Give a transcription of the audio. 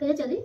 कहे चली